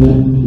Thank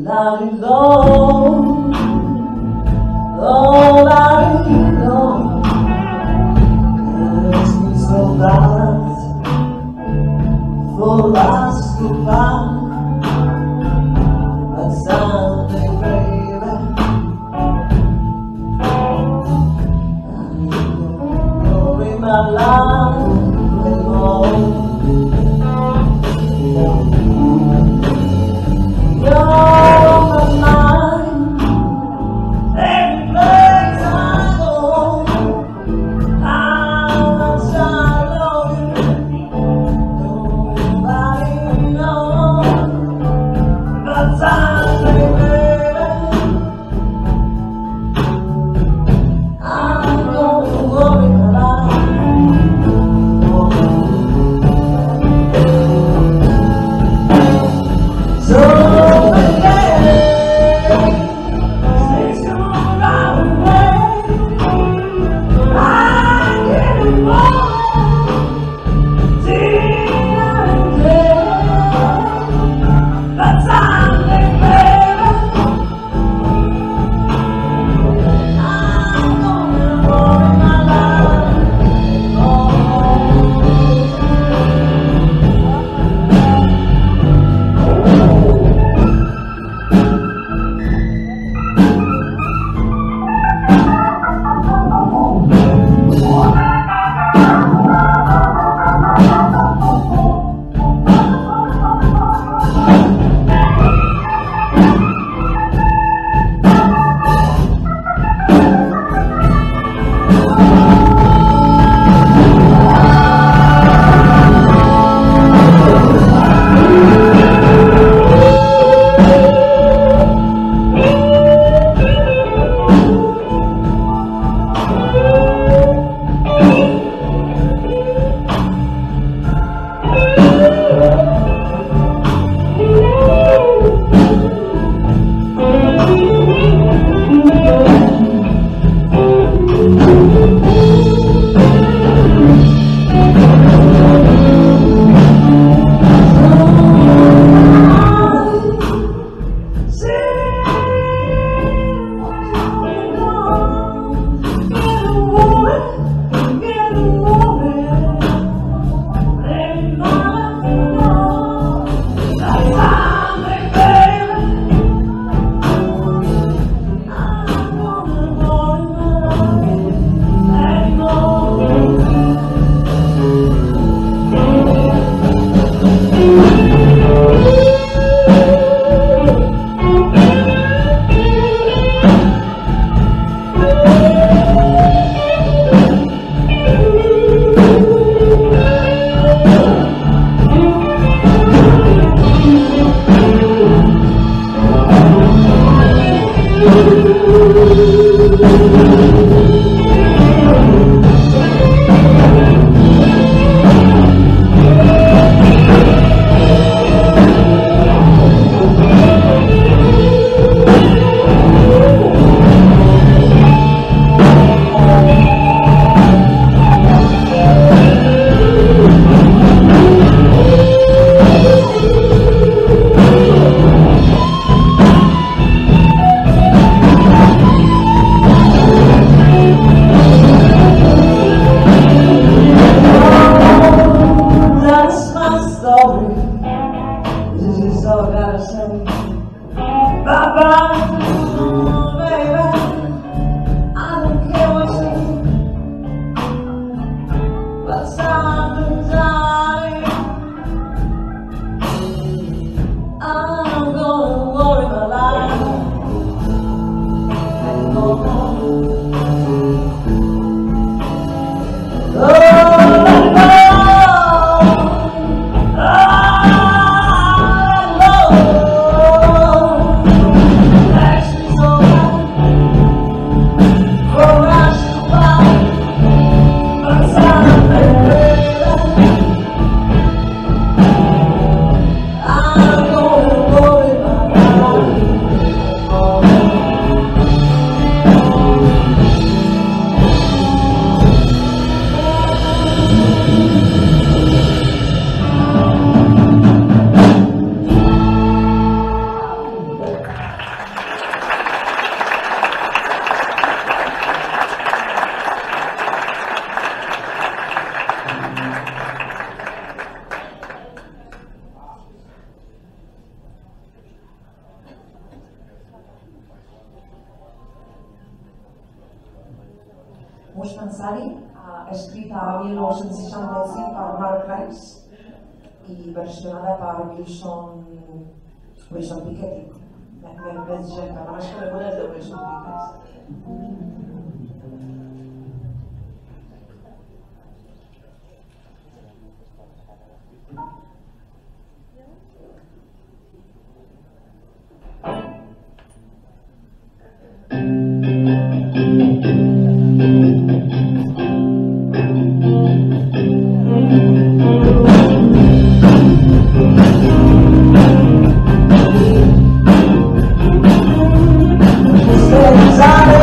la, la, la, Pensare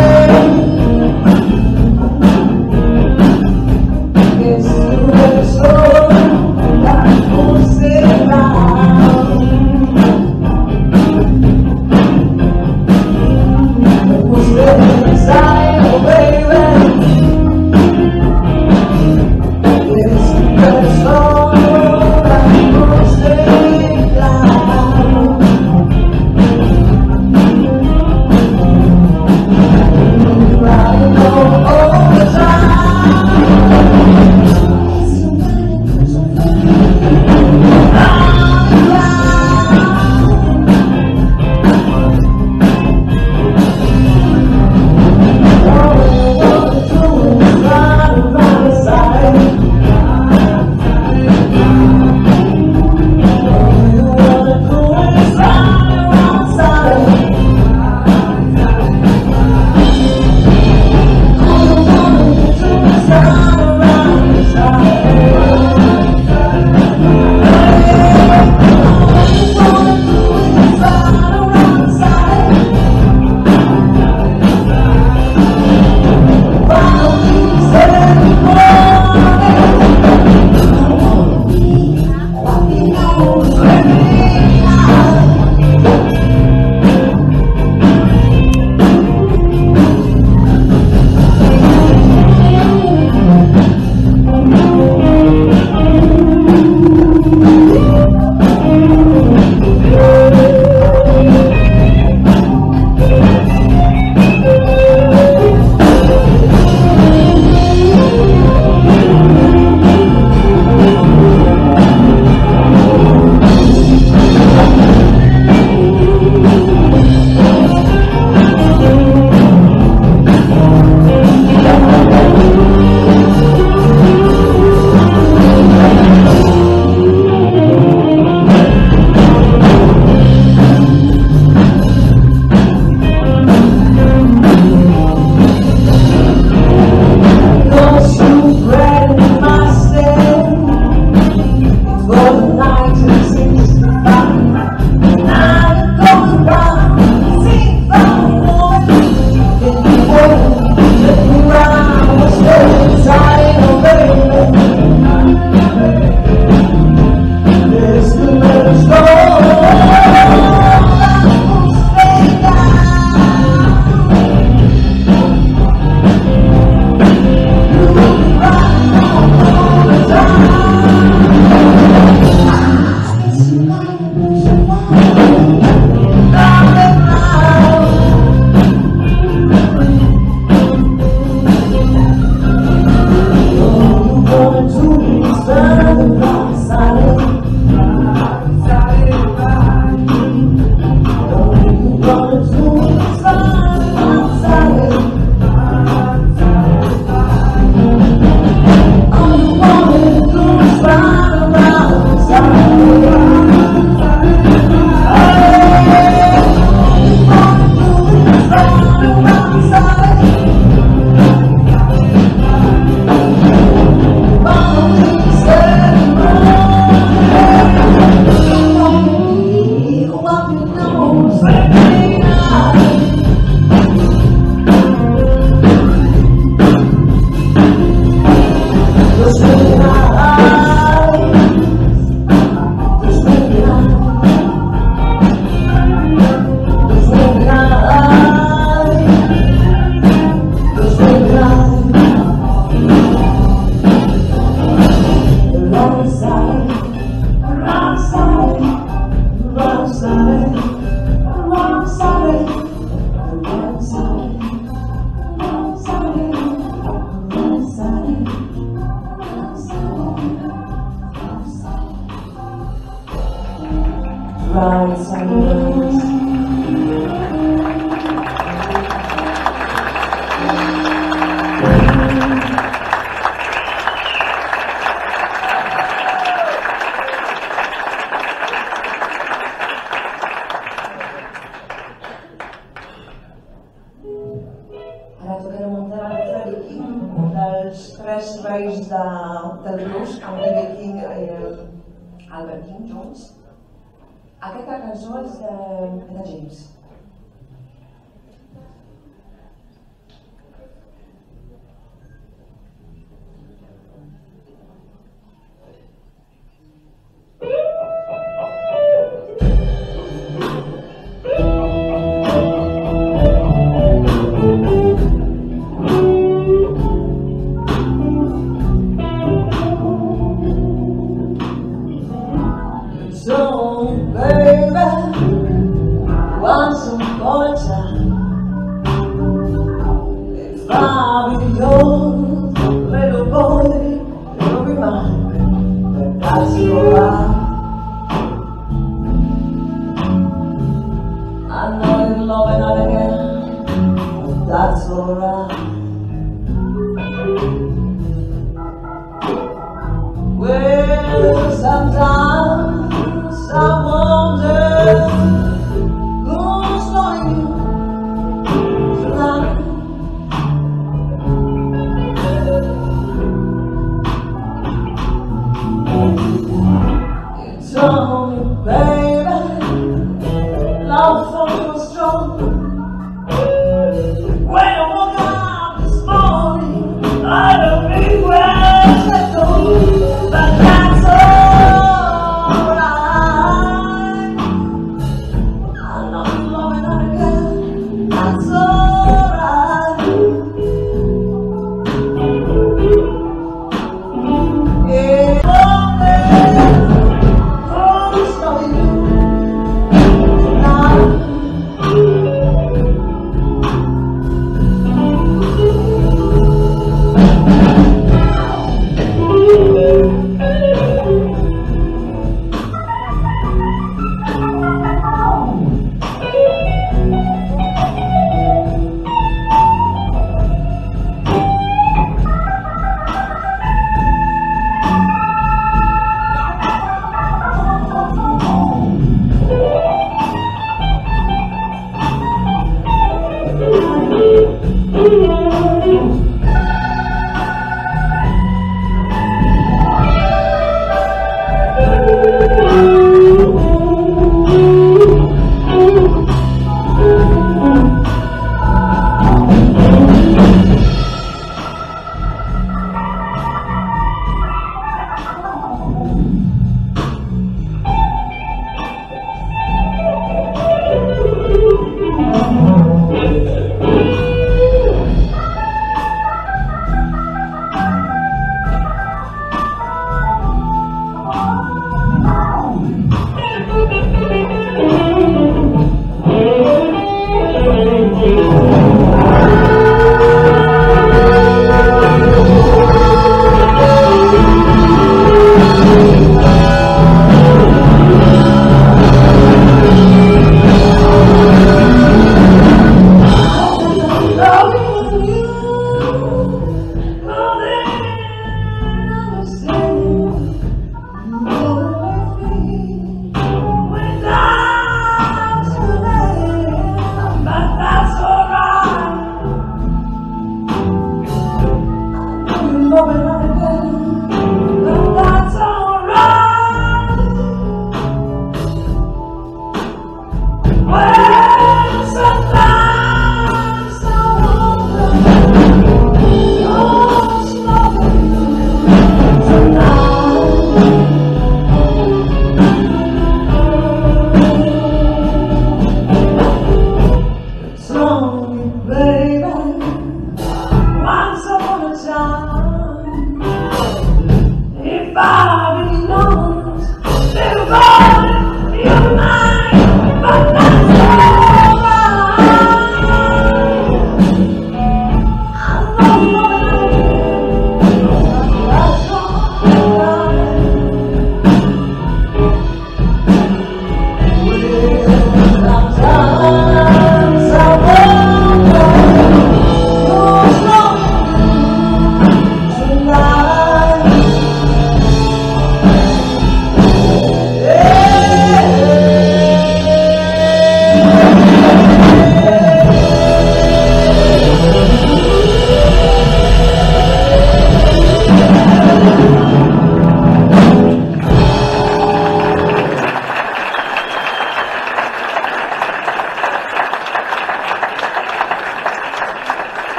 Cacajós da, eh, é da James.